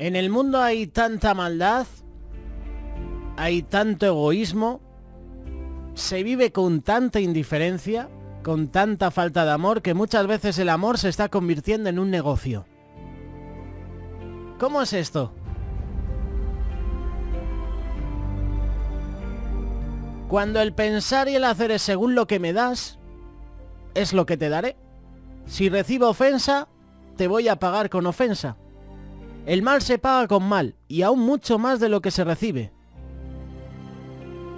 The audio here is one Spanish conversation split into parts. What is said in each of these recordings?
En el mundo hay tanta maldad, hay tanto egoísmo, se vive con tanta indiferencia, con tanta falta de amor, que muchas veces el amor se está convirtiendo en un negocio. ¿Cómo es esto? Cuando el pensar y el hacer es según lo que me das, es lo que te daré. Si recibo ofensa, te voy a pagar con ofensa. El mal se paga con mal, y aún mucho más de lo que se recibe.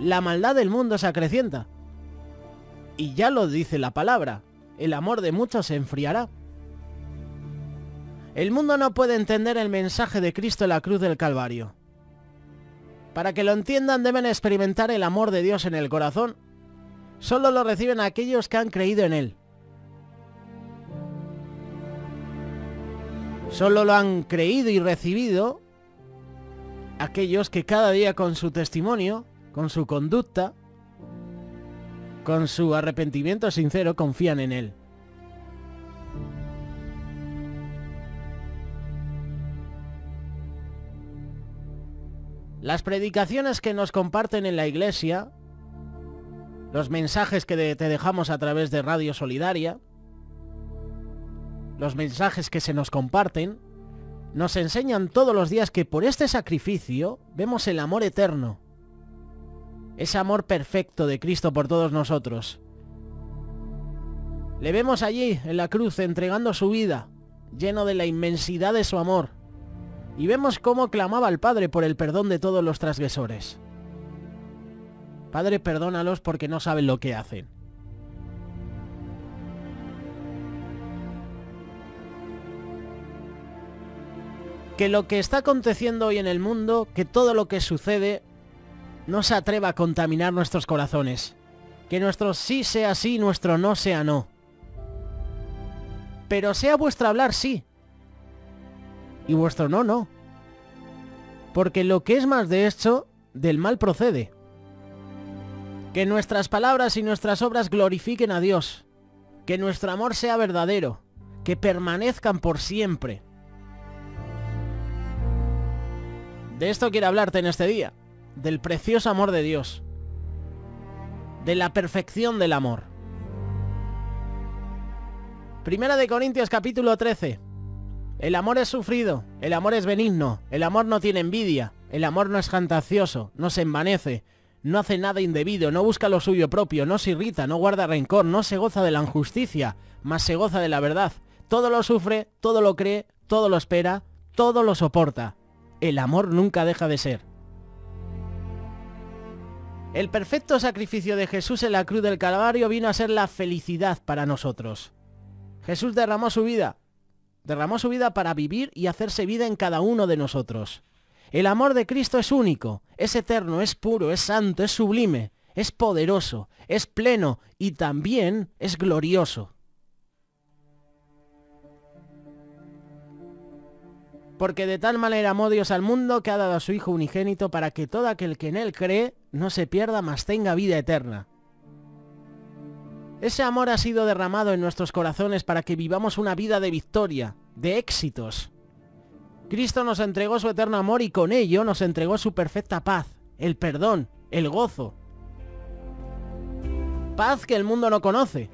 La maldad del mundo se acrecienta. Y ya lo dice la palabra, el amor de muchos se enfriará. El mundo no puede entender el mensaje de Cristo en la cruz del Calvario. Para que lo entiendan deben experimentar el amor de Dios en el corazón. Solo lo reciben aquellos que han creído en Él. Solo lo han creído y recibido aquellos que cada día con su testimonio, con su conducta, con su arrepentimiento sincero confían en Él. Las predicaciones que nos comparten en la iglesia, los mensajes que te dejamos a través de Radio Solidaria, los mensajes que se nos comparten, nos enseñan todos los días que por este sacrificio vemos el amor eterno, ese amor perfecto de Cristo por todos nosotros. Le vemos allí en la cruz entregando su vida, lleno de la inmensidad de su amor, y vemos cómo clamaba al Padre por el perdón de todos los transgresores. Padre, perdónalos porque no saben lo que hacen. Que lo que está aconteciendo hoy en el mundo, que todo lo que sucede, no se atreva a contaminar nuestros corazones. Que nuestro sí sea sí, nuestro no sea no. Pero sea vuestro hablar sí, y vuestro no, no. Porque lo que es más de esto, del mal procede. Que nuestras palabras y nuestras obras glorifiquen a Dios. Que nuestro amor sea verdadero. Que permanezcan por siempre. De esto quiero hablarte en este día. Del precioso amor de Dios. De la perfección del amor. Primera de Corintios capítulo 13. El amor es sufrido, el amor es benigno, el amor no tiene envidia, el amor no es fantasioso, no se envanece, no hace nada indebido, no busca lo suyo propio, no se irrita, no guarda rencor, no se goza de la injusticia, mas se goza de la verdad. Todo lo sufre, todo lo cree, todo lo espera, todo lo soporta. El amor nunca deja de ser. El perfecto sacrificio de Jesús en la cruz del Calvario vino a ser la felicidad para nosotros. Jesús derramó su vida, Derramó su vida para vivir y hacerse vida en cada uno de nosotros. El amor de Cristo es único, es eterno, es puro, es santo, es sublime, es poderoso, es pleno y también es glorioso. Porque de tal manera amó Dios al mundo que ha dado a su Hijo unigénito para que todo aquel que en Él cree no se pierda, mas tenga vida eterna. Ese amor ha sido derramado en nuestros corazones para que vivamos una vida de victoria, de éxitos. Cristo nos entregó su eterno amor y con ello nos entregó su perfecta paz, el perdón, el gozo. Paz que el mundo no conoce.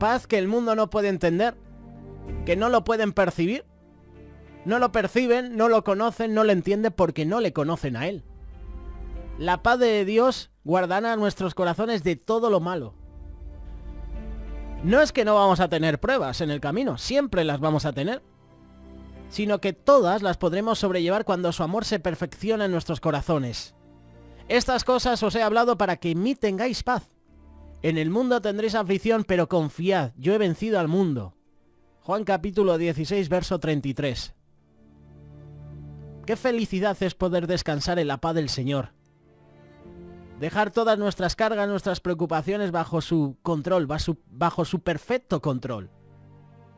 Paz que el mundo no puede entender. Que no lo pueden percibir. No lo perciben, no lo conocen, no lo entienden porque no le conocen a Él. La paz de Dios guardará nuestros corazones de todo lo malo. No es que no vamos a tener pruebas en el camino, siempre las vamos a tener, sino que todas las podremos sobrellevar cuando su amor se perfecciona en nuestros corazones. Estas cosas os he hablado para que en mí tengáis paz. En el mundo tendréis aflicción, pero confiad, yo he vencido al mundo. Juan capítulo 16, verso 33. Qué felicidad es poder descansar en la paz del Señor. Dejar todas nuestras cargas, nuestras preocupaciones bajo su control, bajo su perfecto control.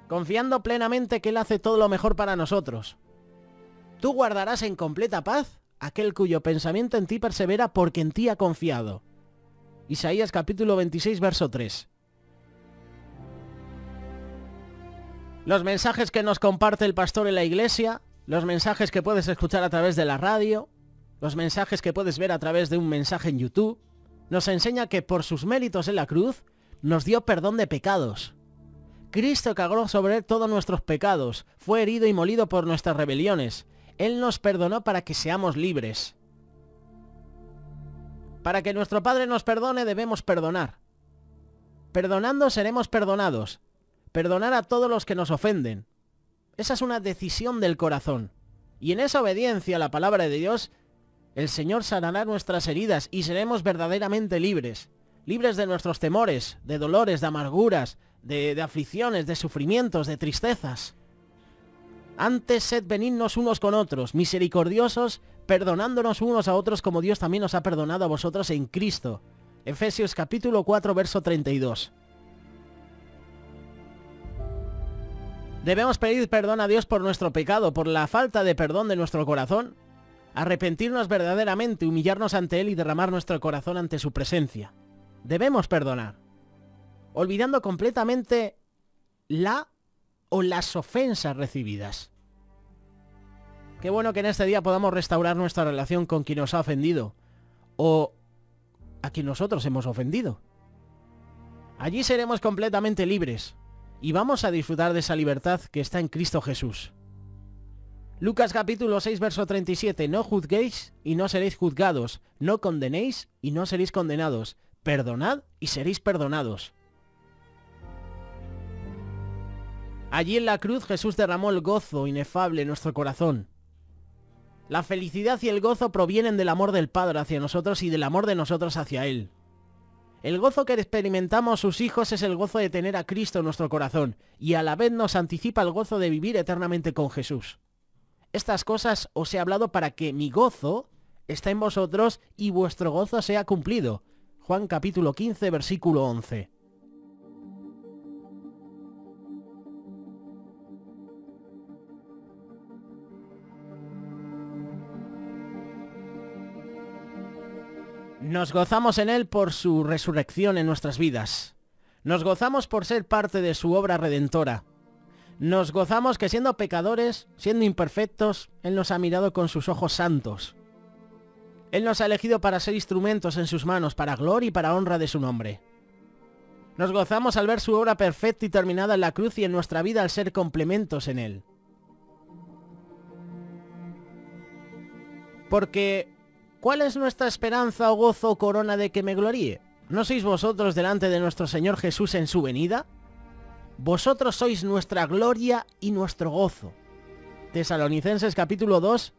Confiando plenamente que Él hace todo lo mejor para nosotros. Tú guardarás en completa paz aquel cuyo pensamiento en ti persevera porque en ti ha confiado. Isaías capítulo 26, verso 3. Los mensajes que nos comparte el pastor en la iglesia los mensajes que puedes escuchar a través de la radio, los mensajes que puedes ver a través de un mensaje en YouTube, nos enseña que por sus méritos en la cruz nos dio perdón de pecados. Cristo cagó sobre todos nuestros pecados, fue herido y molido por nuestras rebeliones. Él nos perdonó para que seamos libres. Para que nuestro Padre nos perdone debemos perdonar. Perdonando seremos perdonados. Perdonar a todos los que nos ofenden. Esa es una decisión del corazón. Y en esa obediencia a la palabra de Dios, el Señor sanará nuestras heridas y seremos verdaderamente libres. Libres de nuestros temores, de dolores, de amarguras, de, aflicciones, de sufrimientos, de tristezas. Antes sed benignos unos con otros, misericordiosos, perdonándonos unos a otros como Dios también os ha perdonado a vosotros en Cristo. Efesios capítulo 4, verso 32. Debemos pedir perdón a Dios por nuestro pecado, por la falta de perdón de nuestro corazón, arrepentirnos verdaderamente, humillarnos ante Él y derramar nuestro corazón ante su presencia. Debemos perdonar, olvidando completamente la o las ofensas recibidas. Qué bueno que en este día podamos restaurar nuestra relación con quien nos ha ofendido o a quien nosotros hemos ofendido. Allí seremos completamente libres y vamos a disfrutar de esa libertad que está en Cristo Jesús. Lucas capítulo 6 verso 37 No juzguéis y no seréis juzgados, no condenéis y no seréis condenados, perdonad y seréis perdonados. Allí en la cruz Jesús derramó el gozo inefable en nuestro corazón. La felicidad y el gozo provienen del amor del Padre hacia nosotros y del amor de nosotros hacia Él. El gozo que experimentamos sus hijos es el gozo de tener a Cristo en nuestro corazón y a la vez nos anticipa el gozo de vivir eternamente con Jesús. Estas cosas os he hablado para que mi gozo esté en vosotros y vuestro gozo sea cumplido. Juan capítulo 15 versículo 11. Nos gozamos en Él por su resurrección en nuestras vidas. Nos gozamos por ser parte de su obra redentora. Nos gozamos que siendo pecadores, siendo imperfectos, Él nos ha mirado con sus ojos santos. Él nos ha elegido para ser instrumentos en sus manos, para gloria y para honra de su nombre. Nos gozamos al ver su obra perfecta y terminada en la cruz y en nuestra vida al ser complementos en Él. Porque ¿Cuál es nuestra esperanza o gozo o corona de que me gloríe? ¿No sois vosotros delante de nuestro Señor Jesús en su venida? Vosotros sois nuestra gloria y nuestro gozo. Tesalonicenses capítulo 2,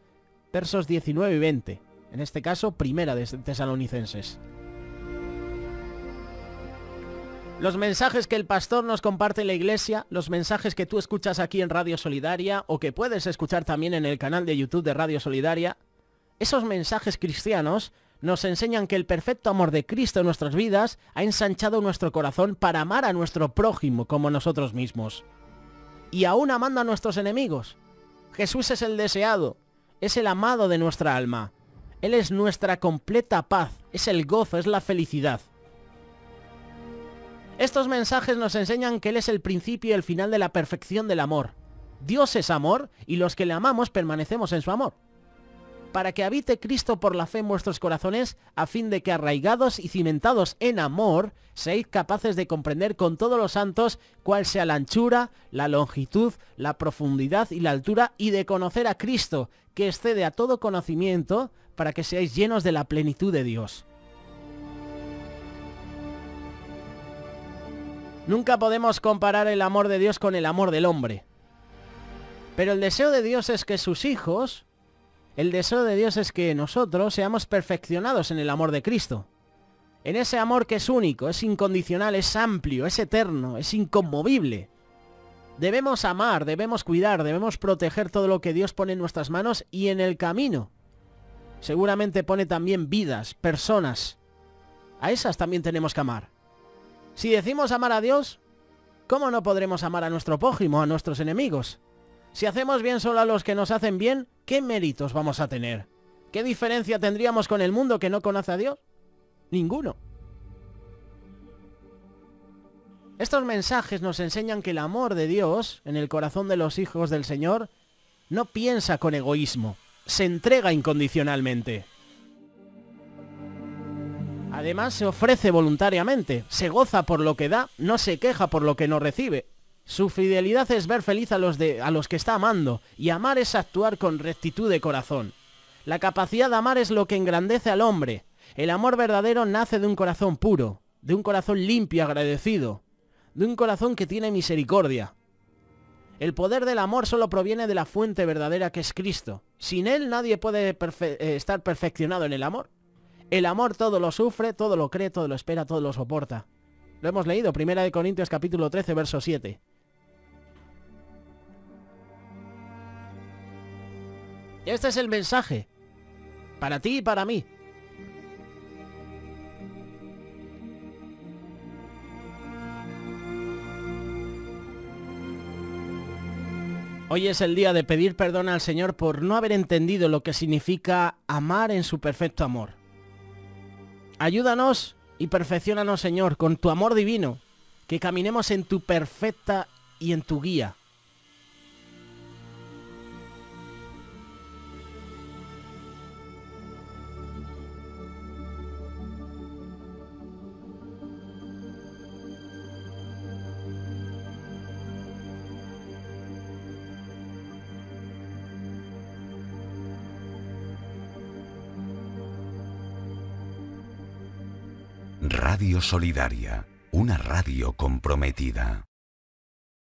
versos 19 y 20. En este caso, primera de Tesalonicenses. Los mensajes que el pastor nos comparte en la iglesia, los mensajes que tú escuchas aquí en Radio Solidaria o que puedes escuchar también en el canal de YouTube de Radio Solidaria, esos mensajes cristianos nos enseñan que el perfecto amor de Cristo en nuestras vidas ha ensanchado nuestro corazón para amar a nuestro prójimo como nosotros mismos. Y aún amando a nuestros enemigos. Jesús es el deseado, es el amado de nuestra alma. Él es nuestra completa paz, es el gozo, es la felicidad. Estos mensajes nos enseñan que Él es el principio y el final de la perfección del amor. Dios es amor y los que le amamos permanecemos en su amor para que habite Cristo por la fe en vuestros corazones, a fin de que arraigados y cimentados en amor, seáis capaces de comprender con todos los santos cuál sea la anchura, la longitud, la profundidad y la altura, y de conocer a Cristo, que excede a todo conocimiento, para que seáis llenos de la plenitud de Dios. Nunca podemos comparar el amor de Dios con el amor del hombre. Pero el deseo de Dios es que sus hijos el deseo de Dios es que nosotros seamos perfeccionados en el amor de Cristo. En ese amor que es único, es incondicional, es amplio, es eterno, es inconmovible. Debemos amar, debemos cuidar, debemos proteger todo lo que Dios pone en nuestras manos y en el camino. Seguramente pone también vidas, personas. A esas también tenemos que amar. Si decimos amar a Dios, ¿cómo no podremos amar a nuestro prójimo, a nuestros enemigos? Si hacemos bien solo a los que nos hacen bien, ¿qué méritos vamos a tener? ¿Qué diferencia tendríamos con el mundo que no conoce a Dios? Ninguno. Estos mensajes nos enseñan que el amor de Dios en el corazón de los hijos del Señor no piensa con egoísmo, se entrega incondicionalmente. Además se ofrece voluntariamente, se goza por lo que da, no se queja por lo que no recibe. Su fidelidad es ver feliz a los, de, a los que está amando, y amar es actuar con rectitud de corazón. La capacidad de amar es lo que engrandece al hombre. El amor verdadero nace de un corazón puro, de un corazón limpio y agradecido, de un corazón que tiene misericordia. El poder del amor solo proviene de la fuente verdadera que es Cristo. Sin Él nadie puede eh, estar perfeccionado en el amor. El amor todo lo sufre, todo lo cree, todo lo espera, todo lo soporta. Lo hemos leído, Primera de Corintios capítulo 13, verso 7. Este es el mensaje. Para ti y para mí. Hoy es el día de pedir perdón al Señor por no haber entendido lo que significa amar en su perfecto amor. Ayúdanos y perfeccionanos, Señor, con tu amor divino, que caminemos en tu perfecta y en tu guía. Radio Solidaria, una radio comprometida.